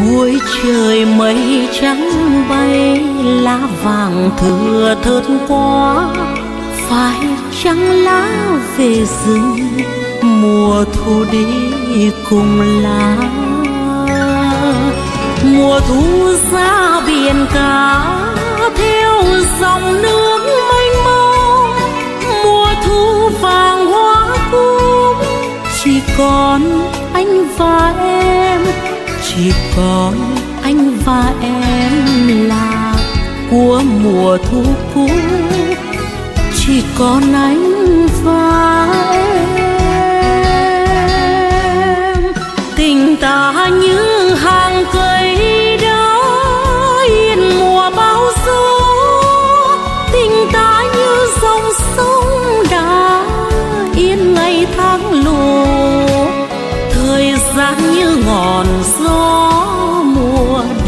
cuối trời mây trắng bay, lá vàng thừa thớt quá. Phải trắng lá về rừng, mùa thu đi cùng lá. Mùa thu ra biển cả, theo dòng nước mênh mông. Mùa thu vàng hoa cúc, chỉ còn anh và em chỉ còn anh và em là của mùa thu cũ. Chỉ còn anh và em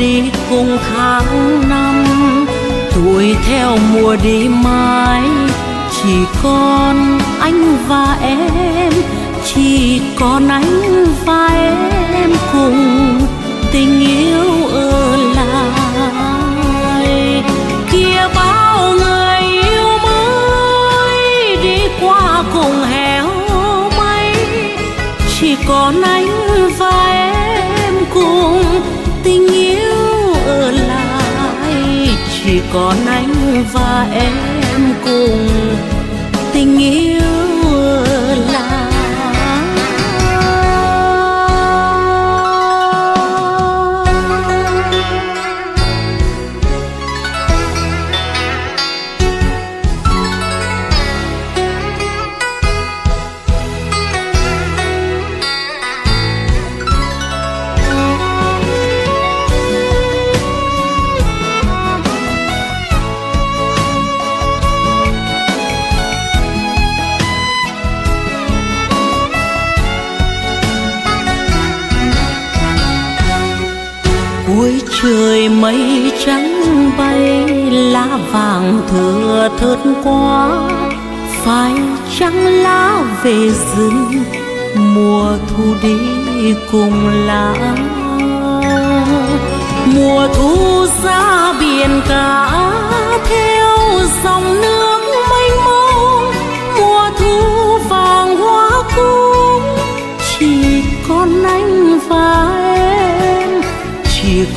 đi cùng tháng năm. Tuổi theo mùa đi mãi, chỉ còn anh và em, chỉ còn anh và em cùng tình yêu ở lại. Kia bao người yêu mới đi qua cùng héo mây, chỉ còn anh và em cùng tình yêu chỉ còn anh và em cùng tình yêu. Trời mây trắng bay, lá vàng thừa thớt quá. Phải trắng lá về rừng, mùa thu đi cùng lá. Mùa thu ra biển cả, theo dòng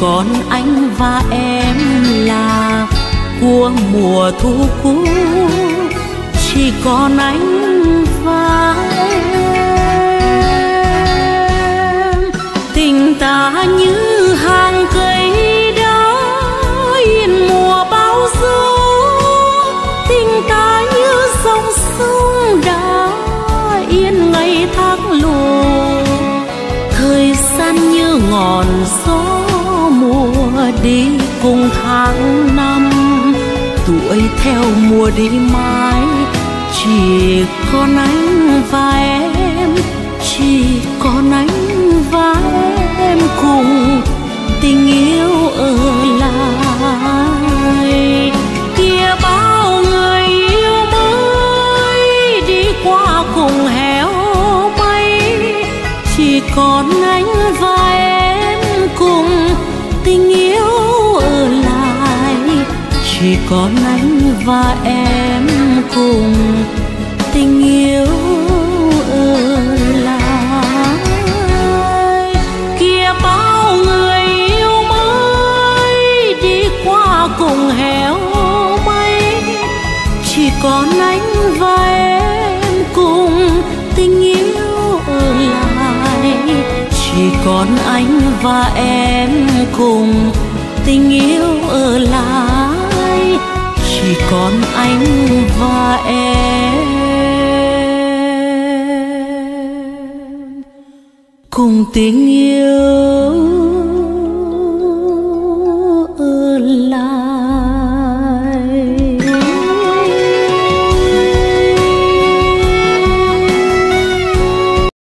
còn anh và em là của mùa thu cũ. Chỉ còn anh và em. Tình ta như hàng cây đó yên mùa bao gió. Tình ta như dòng sông đã yên ngày tháng lùa. Thời gian như ngọn gió mùa đi cùng tháng năm, tuổi theo mùa đi mãi. Chỉ còn anh và em, chỉ còn anh và em cùng tình yêu ở lại. Kia bao người yêu mới đi qua cùng héo mây chỉ còn anh và chỉ còn anh và em cùng tình yêu ở lại. Kia bao người yêu mới đi qua cùng héo mây. Chỉ còn anh và em cùng tình yêu ở lại. Chỉ còn anh và em cùng tình yêu ở lại chỉ còn anh và em cùng tình yêu.